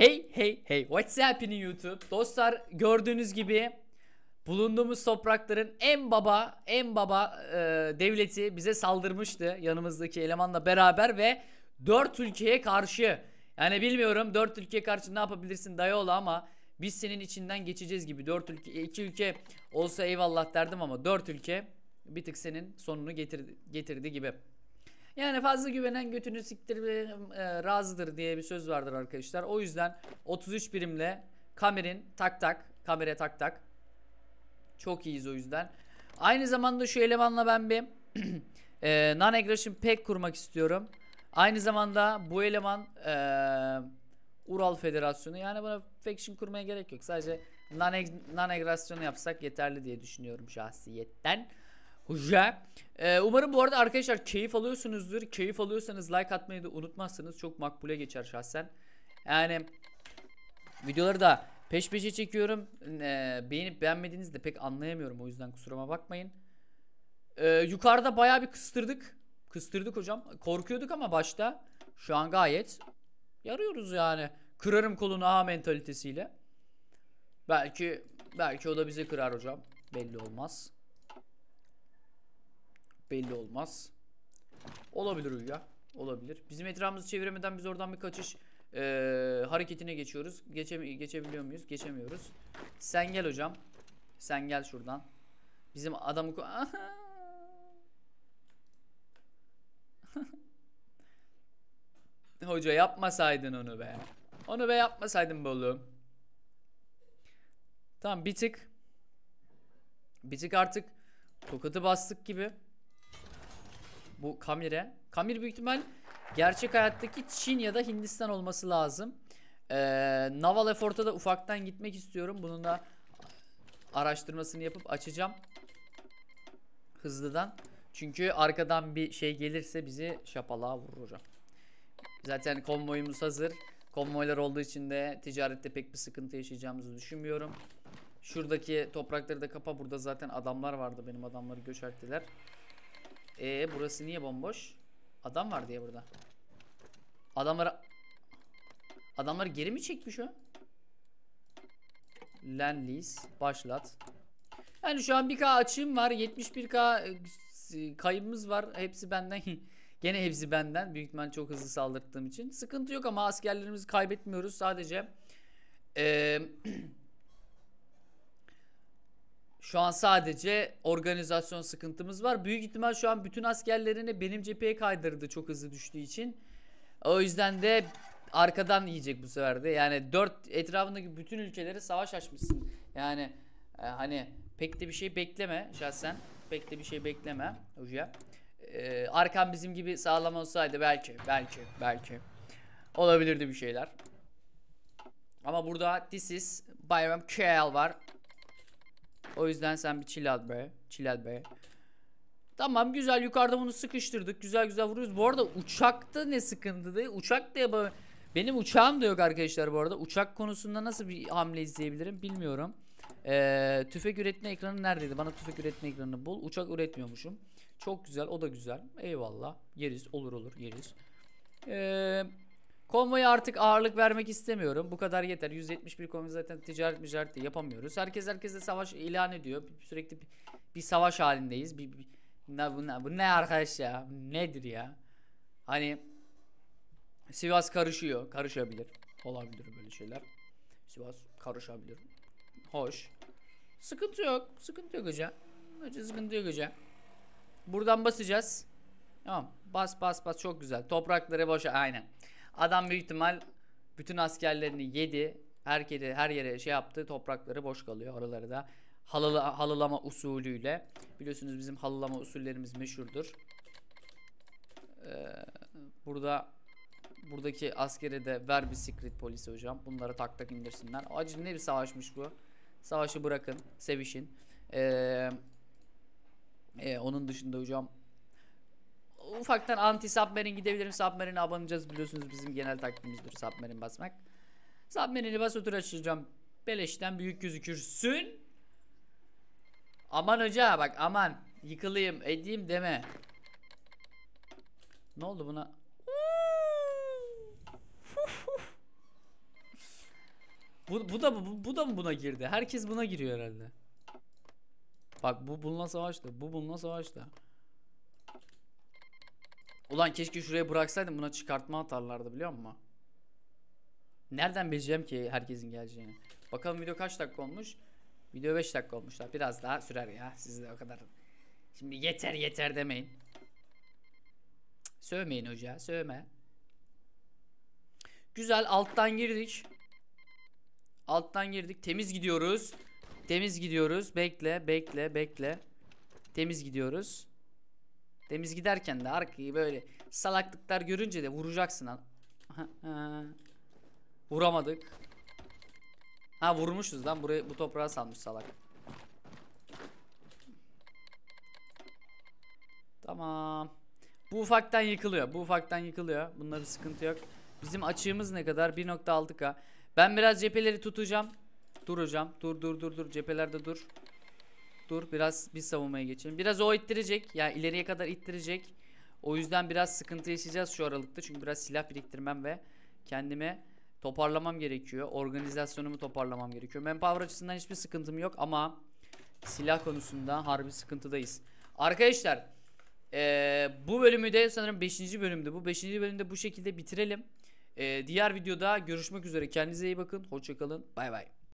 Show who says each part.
Speaker 1: Hey hey hey what's happening YouTube? Dostlar gördüğünüz gibi bulunduğumuz toprakların en baba en baba e, devleti bize saldırmıştı yanımızdaki elemanla beraber ve 4 ülkeye karşı yani bilmiyorum 4 ülkeye karşı ne yapabilirsin dayıoğlu ama biz senin içinden geçeceğiz gibi 4 ülke 2 ülke olsa eyvallah derdim ama 4 ülke bir tık senin sonunu getirdi, getirdi gibi. Yani fazla güvenen götünü siktir e, razıdır diye bir söz vardır arkadaşlar. O yüzden 33 birimle kamerin tak tak kamera tak tak çok iyiyiz o yüzden. Aynı zamanda şu elemanla ben bir e, non-aggression pack kurmak istiyorum. Aynı zamanda bu eleman e, Ural Federasyonu yani buna faction kurmaya gerek yok. Sadece non-aggression yapsak yeterli diye düşünüyorum şahsiyetten. Hoca. Ee, umarım bu arada arkadaşlar keyif alıyorsunuzdur. Keyif alıyorsanız like atmayı da unutmazsınız. Çok makbule geçer şahsen. Yani videoları da peş peşe çekiyorum. Ee, beğenip beğenmediğinizi de pek anlayamıyorum. O yüzden kusuruma bakmayın. Ee, yukarıda baya bir kıstırdık. Kıstırdık hocam. Korkuyorduk ama başta. Şu an gayet yarıyoruz yani. Kırarım kolunu A mentalitesiyle. Belki belki o da bize kırar hocam. Belli olmaz. Belli olmaz. Olabilir Uyga. Olabilir. Bizim etrafımızı çeviremeden biz oradan bir kaçış e, hareketine geçiyoruz. Geçe, geçebiliyor muyuz? Geçemiyoruz. Sen gel hocam. Sen gel şuradan. Bizim adamı... Hoca yapmasaydın onu be. Onu be yapmasaydın oğlum. Tamam bir tık. Bir tık artık tokatı bastık gibi. Bu Kamir'e. Kamir büyük ihtimal gerçek hayattaki Çin ya da Hindistan olması lazım. Ee, Naval Effort'a da ufaktan gitmek istiyorum. Bunun da araştırmasını yapıp açacağım. Hızlıdan. Çünkü arkadan bir şey gelirse bizi şapalığa vurur. Zaten konvoyumuz hazır. Konvoylar olduğu için de ticarette pek bir sıkıntı yaşayacağımızı düşünmüyorum. Şuradaki toprakları da kapa. Burada zaten adamlar vardı. Benim adamları göçerttiler. Ee burası niye bomboş? Adam var diye burada. Adamları Adamları geri mi çekmiş o? Lease başlat. Yani şu an 1K açığım var. 71K e, kaybımız var. Hepsi benden. Gene hepsi benden. Büyük ihtimal çok hızlı saldırdığım için. Sıkıntı yok ama askerlerimizi kaybetmiyoruz. Sadece eee Şu an sadece organizasyon sıkıntımız var. Büyük ihtimal şu an bütün askerlerini benim cepheye kaydırdı çok hızlı düştüğü için. O yüzden de arkadan yiyecek bu sefer de. Yani dört etrafındaki bütün ülkeleri savaş açmışsın. Yani e, hani pek de bir şey bekleme şahsen. Pek de bir şey bekleme hoca. Ee, arkan bizim gibi sağlam olsaydı belki, belki, belki olabilirdi bir şeyler. Ama burada this is Bayram KL var. O yüzden sen bir chill out be. Chill out be. Tamam güzel yukarıda bunu sıkıştırdık. Güzel güzel vuruyoruz. Bu arada uçakta ne sıkıntıydı? Uçak da yapamıyorum. Benim uçağım da yok arkadaşlar bu arada. Uçak konusunda nasıl bir hamle izleyebilirim bilmiyorum. Ee, tüfek üretme ekranı neredeydi? Bana tüfek üretme ekranını bul. Uçak üretmiyormuşum. Çok güzel. O da güzel. Eyvallah. Yeriz. Olur olur. Yeriz. Eee Konvoya artık ağırlık vermek istemiyorum. Bu kadar yeter. 171 konvoy zaten ticaret ticaret de yapamıyoruz. Herkes herkese savaş ilan ediyor. Sürekli bir, bir savaş halindeyiz. Bir, bir, ne, bu, ne, bu ne arkadaş ya? Nedir ya? Hani Sivas karışıyor. Karışabilir. Olabilir böyle şeyler. Sivas karışabilir. Hoş. Sıkıntı yok. Sıkıntı yok hoca. Hoca sıkıntı yok hoca. Buradan basacağız. Tamam. Bas bas bas çok güzel. Toprakları boşa aynen. Adam büyük ihtimal bütün askerlerini yedi. Her yere, her yere şey yaptı. Toprakları boş kalıyor. Oraları da halılı, halılama usulüyle. Biliyorsunuz bizim halılama usullerimiz meşhurdur. Ee, burada buradaki askere de ver bir secret polisi hocam. Bunları tak tak indirsinler. Acı ne bir savaşmış bu. Savaşı bırakın. Sevişin. Ee, e, onun dışında hocam ufaktan anti submarine gidebilirim. Submarine'e abanacağız biliyorsunuz bizim genel taktiğimizdir submarine basmak. Submarine'i bas otur açacağım. Beleşten büyük gözükürsün. Aman hoca bak aman yıkılayım edeyim deme. Ne oldu buna? Bu, bu da bu, bu da mı buna girdi? Herkes buna giriyor herhalde. Bak bu bununla savaştı. Bu bununla savaştı. Ulan keşke şuraya bıraksaydım buna çıkartma atarlardı biliyor musun? Nereden bileceğim ki herkesin geleceğini? Bakalım video kaç dakika olmuş? Video 5 dakika olmuşlar. Biraz daha sürer ya. Siz de o kadar. Şimdi yeter yeter demeyin. Cık, Sövmeyin hoca. Sövme. Güzel alttan girdik. Alttan girdik. Temiz gidiyoruz. Temiz gidiyoruz. Bekle, bekle, bekle. Temiz gidiyoruz. Temiz giderken de arkayı böyle salaklıklar görünce de vuracaksın. Vuramadık. Ha vurmuşuz lan burayı bu toprağa salmış salak. Tamam. Bu ufaktan yıkılıyor. Bu ufaktan yıkılıyor. Bunda bir sıkıntı yok. Bizim açığımız ne kadar? 1.6k. Ben biraz cepheleri tutacağım. Dur hocam. Dur dur dur dur. Cephelerde dur. Dur biraz biz savunmaya geçelim. Biraz o ittirecek. Yani ileriye kadar ittirecek. O yüzden biraz sıkıntı yaşayacağız şu aralıkta. Çünkü biraz silah biriktirmem ve kendime toparlamam gerekiyor. Organizasyonumu toparlamam gerekiyor. Manpower açısından hiçbir sıkıntım yok ama silah konusunda harbi sıkıntıdayız. Arkadaşlar eee, bu bölümü de sanırım 5. bölümdü. Bu 5. bölümde bu şekilde bitirelim. Eee, diğer videoda görüşmek üzere. Kendinize iyi bakın. Hoşçakalın. Bay bay.